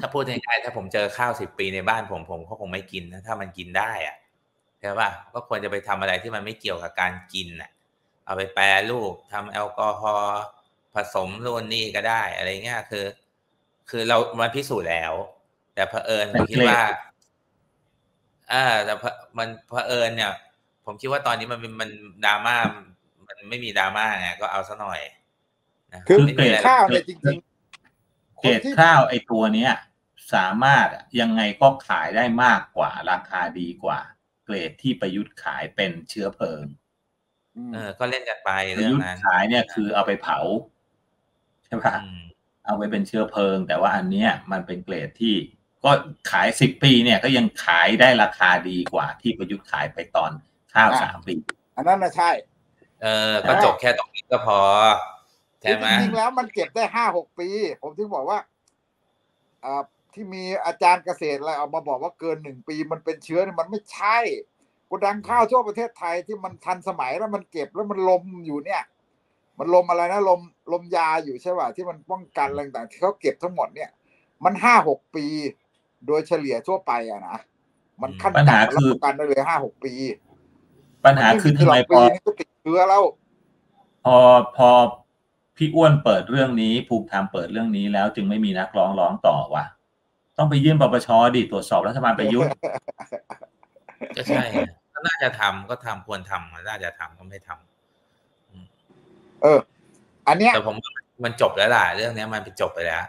ถ้าพูดง่ายๆถ้าผมเจอข้าวสิบปีในบ้านผมผมก็คงไม่กินนะถ้ามันกินได้อะใช่ป่ะก็ควรจะไปทำอะไรที่มันไม่เกี่ยวกับการกินอะ เอาไปแปรรูปทำแอลกอฮอล์ผสมโน่นนี่ก็ได้อะไรเงี้ยคือ คือเรามาพิสูจน์แล้ว แต่เผอิญผมคิดว่าอ่าแต่มันเผอิญเนี่ย ผมคิดว่าตอนนี้มันมันดราม่ามันไม่มีดราม่าไงก็เอาซะหน่อยนะคือเกรดข้าวเนี่ยจริงๆ เกรดข้าวไอตัวเนี้ยสามารถยังไงก็ขายได้มากกว่า ราคาดีกว่า เกรดที่ประยุทธ์ขายเป็นเชื้อเพลิงเออ ก็เล่นกันไปเรื่องนั้นขายเนี่ยคือเอาไปเผาใช่ปะเอาไปเป็นเชื้อเพลิง แต่ว่าอันเนี้ยมันเป็นเกรดที่ก็ขายสิบปีเนี่ยก็ยังขายได้ราคาดีกว่า ที่ประยุทธ์ขายไปตอนข้าวสามปี อันนั้นนะใช่ เออ ก็จบแค่ตรงนี้ก็พอ ใช่ไหมจริงๆแล้วมันเก็บได้ห้าหกปี ผมถึงบอกว่าอ่าที่มีอาจารย์เกษตรอะไรออกมาบอกว่าเกินหนึ่งปีมันเป็นเชื้อมันไม่ใช่กดังข้าวทั่วประเทศไทยที่มันทันสมัยแล้วมันเก็บแล้วมันลมอยู่เนี่ย มันลมอะไรนะลมลมยาอยู่ใช่ป่ะที่มันป้องกันอะไรต่างที่เขาเก็บทั้งหมดเนี่ย มันห้าหกปี โดยเฉลี่ยทั่วไปอะนะมันขั้นต่ำรับประกันได้เลยห้าหกปี ปัญหาคือทำไมพอติดเชื้อแล้วพอพอพี่ อ้วนเปิดเรื่องนี้ ภูมิธรรมเปิดเรื่องนี้แล้วจึงไม่มีนักร้องร้องต่อว่ะต้องไปยื่นปปชดิตรวจสอบรัฐบาลประยุทธ์ก็ใช่ก็น่าจะทำก็ทำควรทำน่าจะทำก็ไม่ทำเออ อันเนี้ยแต่ผมมันจบแล้วล่ะเรื่องนี้มันไปจบไปแล้ว